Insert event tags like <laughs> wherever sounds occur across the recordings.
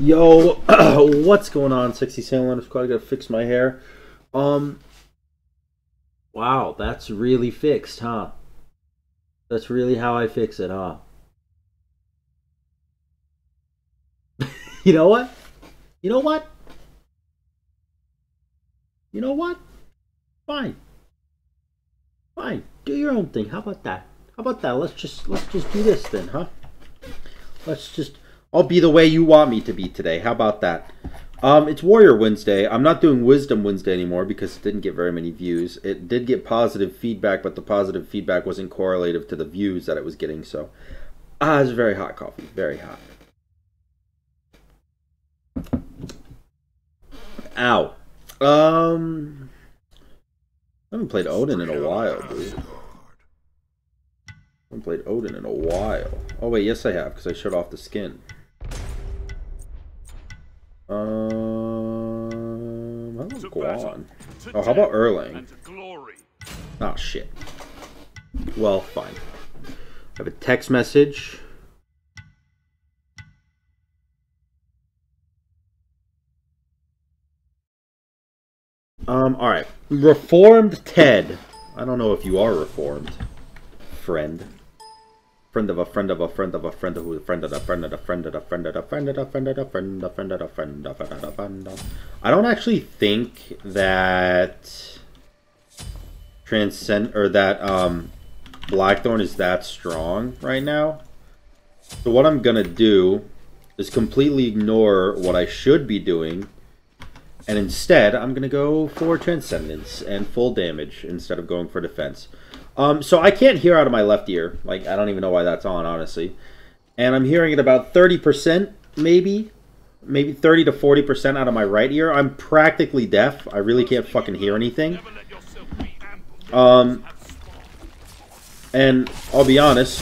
Yo, <clears throat> what's going on, Sexy Sailor Squad? I gotta fix my hair. Um, wow, that's really fixed, huh? That's really how I fix it, huh? <laughs> you know what? You know what? You know what? Fine. Fine. Do your own thing. How about that? How about that? Let's just let's just do this then, huh? Let's just I'll be the way you want me to be today. How about that? Um, it's Warrior Wednesday. I'm not doing Wisdom Wednesday anymore because it didn't get very many views. It did get positive feedback, but the positive feedback wasn't correlative to the views that it was getting. So, ah, it's very hot coffee. Very hot. Ow. Um, I haven't played Odin in a while, dude. I haven't played Odin in a while. Oh wait, yes I have, because I shut off the skin. Um, how about Guan? Oh, how about Erlang? Oh, shit. Well, fine. I have a text message. Um, alright. Reformed Ted. I don't know if you are reformed, friend friend of a friend of a friend of a friend of a friend of a friend of a friend of a friend of a friend of a friend of a friend of a friend of a friend of a friend of I don't actually think that transcend or that um Blackthorn is that strong right now. So what I'm gonna do is completely ignore what I should be doing and instead I'm gonna go for Transcendence and full damage instead of going for defense. Um, so I can't hear out of my left ear. Like, I don't even know why that's on, honestly. And I'm hearing it about 30%, maybe. Maybe 30 to 40% out of my right ear. I'm practically deaf. I really can't fucking hear anything. Um, and I'll be honest.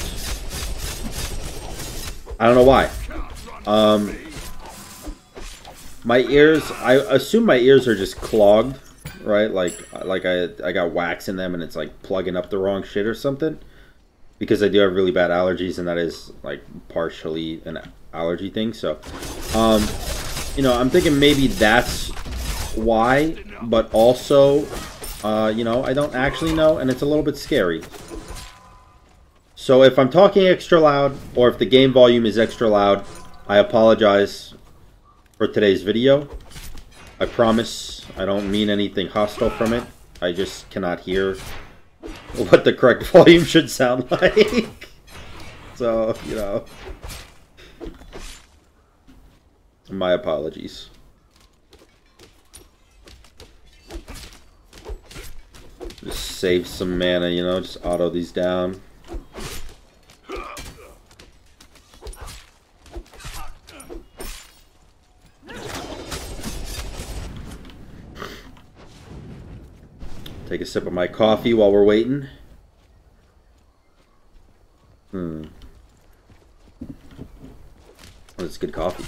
I don't know why. Um, my ears, I assume my ears are just clogged right? Like like I I got wax in them and it's like plugging up the wrong shit or something. Because I do have really bad allergies and that is like partially an allergy thing. So, um, you know, I'm thinking maybe that's why, but also, uh, you know, I don't actually know and it's a little bit scary. So if I'm talking extra loud or if the game volume is extra loud, I apologize for today's video. I promise I don't mean anything hostile from it. I just cannot hear what the correct <laughs> volume should sound <laughs> like. so, you know. My apologies. Just save some mana, you know, just auto these down. A sip of my coffee while we're waiting. Hmm. That's good coffee.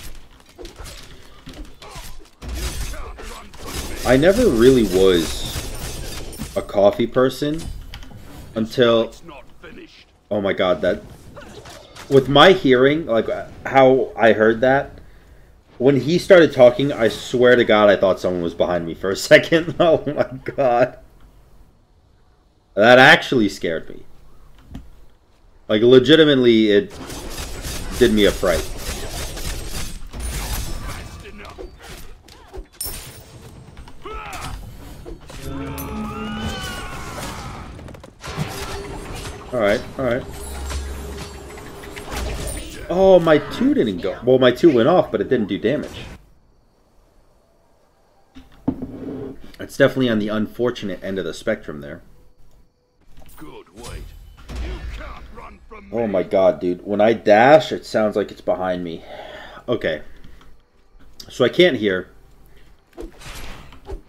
I never really was a coffee person until... Oh my god, that... With my hearing, like how I heard that, when he started talking, I swear to god I thought someone was behind me for a <laughs> second. Oh my god. That actually scared me. Like, legitimately, it did me a fright. Alright, alright. Oh, my 2 didn't go. Well, my 2 went off, but it didn't do damage. It's definitely on the unfortunate end of the spectrum there. Oh my god, dude. When I dash, it sounds like it's behind me. Okay. So I can't hear.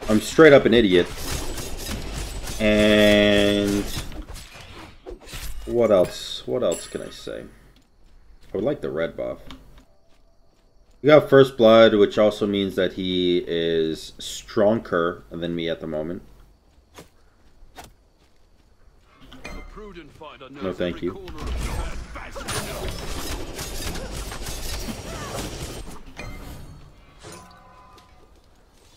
I'm straight up an idiot. And... What else? What else can I say? I would like the red buff. We got First Blood, which also means that he is stronger than me at the moment. No, thank you.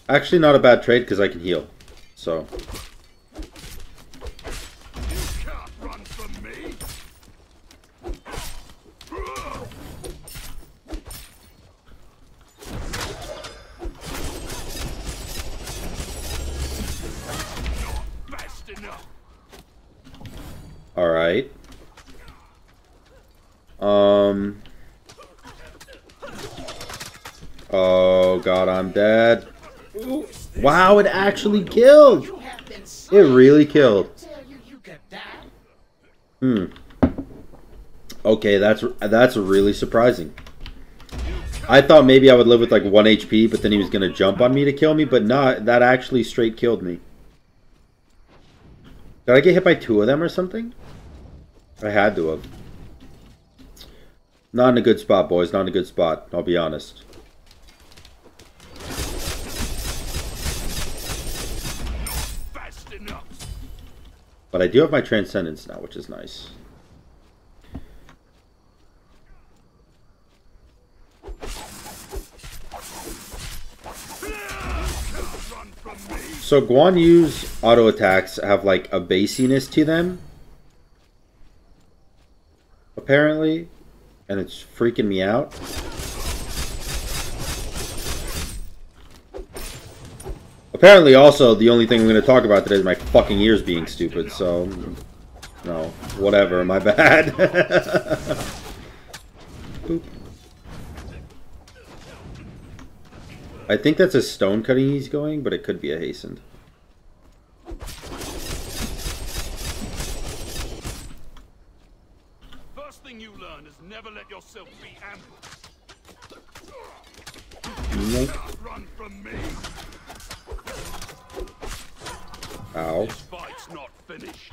Actually, not a bad trade because I can heal. So. All right. Um. Oh god, I'm dead. Wow, it actually killed. It really killed. Hmm. Okay, that's that's really surprising. I thought maybe I would live with like 1 HP, but then he was going to jump on me to kill me, but not. That actually straight killed me. Did I get hit by two of them or something? I had to have. Not in a good spot, boys. Not in a good spot. I'll be honest. But I do have my Transcendence now, which is nice. So Guan Yu's auto attacks have like a basiness to them. Apparently. And it's freaking me out. Apparently also the only thing I'm going to talk about today is my fucking ears being stupid, so... No, whatever, my <laughs> bad. <laughs> Boop. I think that's a stone cutting he's going, but it could be a hastened. First thing you learn is never let yourself be ambushed. Run from me. Ow. This fight's not finished.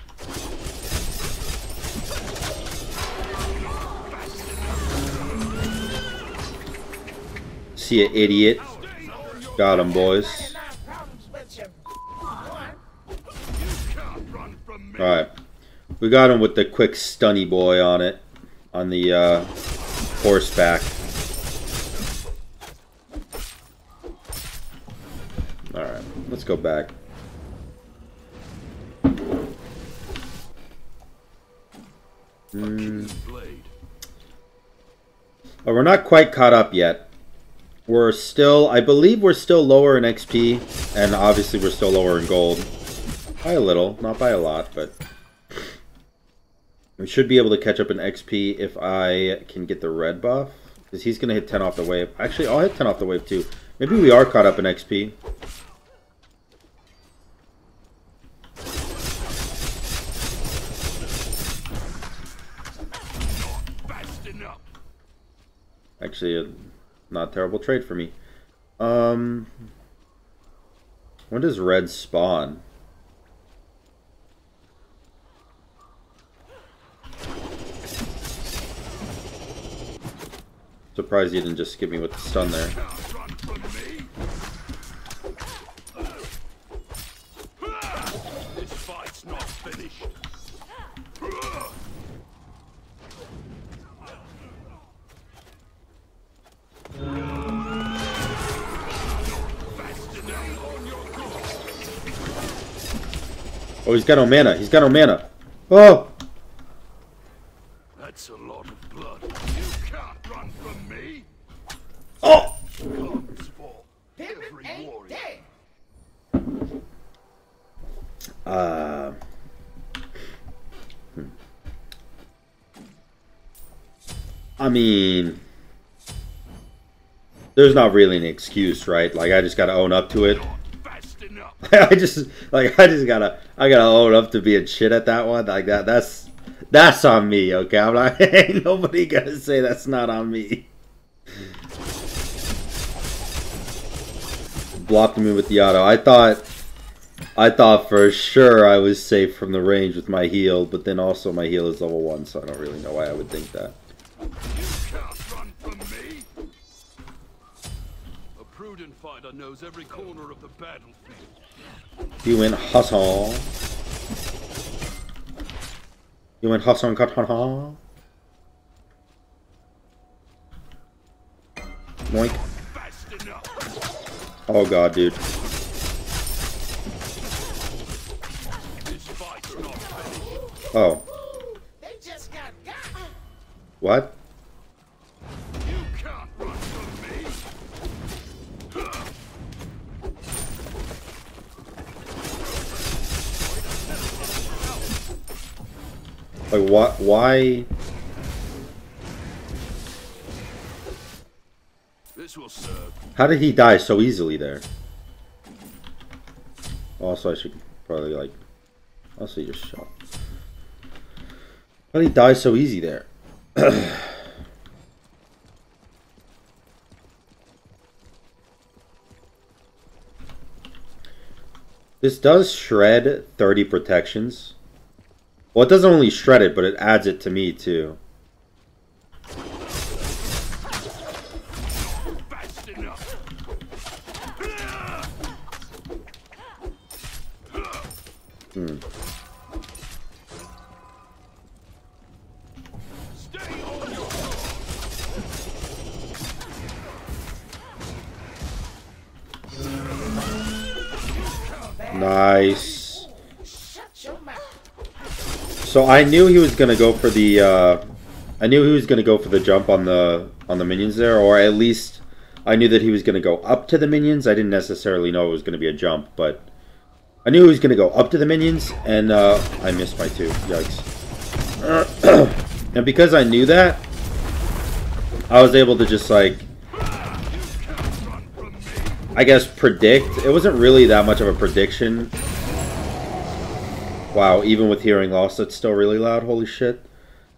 See ya, idiot. Got him, boys. Alright. We got him with the quick stunny boy on it. On the uh, horseback. Alright, let's go back. Mm. Oh, we're not quite caught up yet. We're still, I believe we're still lower in XP, and obviously we're still lower in gold. By a little, not by a lot, but... We should be able to catch up in XP if I can get the red buff. Because he's going to hit 10 off the wave. Actually, I'll hit 10 off the wave too. Maybe we are caught up in XP. Actually, not terrible trade for me. Um, when does red spawn? Surprised you didn't just skip me with the stun there. Oh, he's got no mana. He's got no mana. Oh! That's a lot of blood. You can't run from me. Oh! Uh. Hmm. I mean, there's not really an excuse, right? Like, I just gotta own up to it. <laughs> I just like I just gotta I gotta own up to being shit at that one. Like that that's that's on me, okay? I'm like <laughs> ain't nobody gonna say that's not on me. Blocked me with the auto. I thought I thought for sure I was safe from the range with my heal, but then also my heal is level one, so I don't really know why I would think that. A prudent fighter knows every corner of the battlefield. You went hustle. You went hustle and cut hustle. Moink. Oh god, dude. Oh. What? Like, what? Why? This will serve. How did he die so easily there? Also, I should probably, like... Also, just shot. How did he die so easy there? <clears throat> this does shred 30 protections. Well, it doesn't only shred it, but it adds it to me, too. Your Nice. So I knew he was gonna go for the. Uh, I knew he was gonna go for the jump on the on the minions there, or at least I knew that he was gonna go up to the minions. I didn't necessarily know it was gonna be a jump, but I knew he was gonna go up to the minions, and uh, I missed my two. Yikes! <clears throat> and because I knew that, I was able to just like, I guess, predict. It wasn't really that much of a prediction. Wow, even with hearing loss, it's still really loud. Holy shit.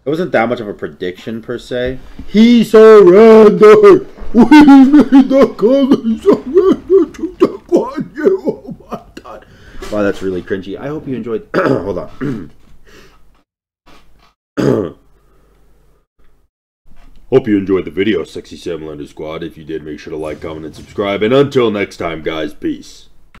It wasn't that much of a prediction per se. He surrendered! We made the color surrender to the Yu! Oh my god. Wow, that's really cringy. I hope you enjoyed. <coughs> Hold on. <coughs> Hope you enjoyed the video, Sexy Salamander Squad. If you did, make sure to like, comment, and subscribe. And until next time, guys, peace.